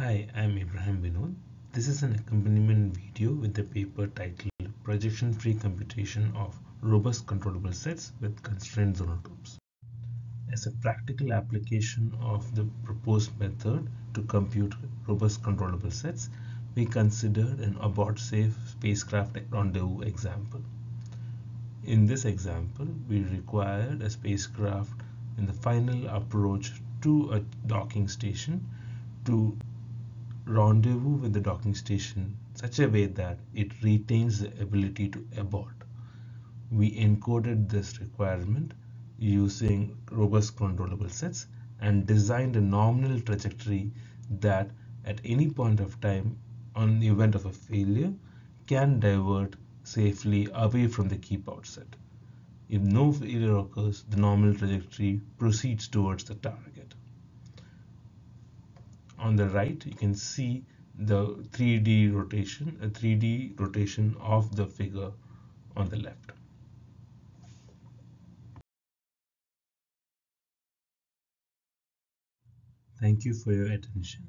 Hi, I'm Abraham Vinod. This is an accompaniment video with the paper titled Projection-Free Computation of Robust Controllable Sets with Constrained Zonotopes. As a practical application of the proposed method to compute robust controllable sets, we considered an abort-safe spacecraft rendezvous example. In this example, we required a spacecraft in the final approach to a docking station to rendezvous with the docking station such a way that it retains the ability to abort. We encoded this requirement using robust controllable sets and designed a nominal trajectory that at any point of time on the event of a failure can divert safely away from the keep out set. If no failure occurs, the nominal trajectory proceeds towards the target. On the right, you can see the 3D rotation, a 3D rotation of the figure on the left. Thank you for your attention.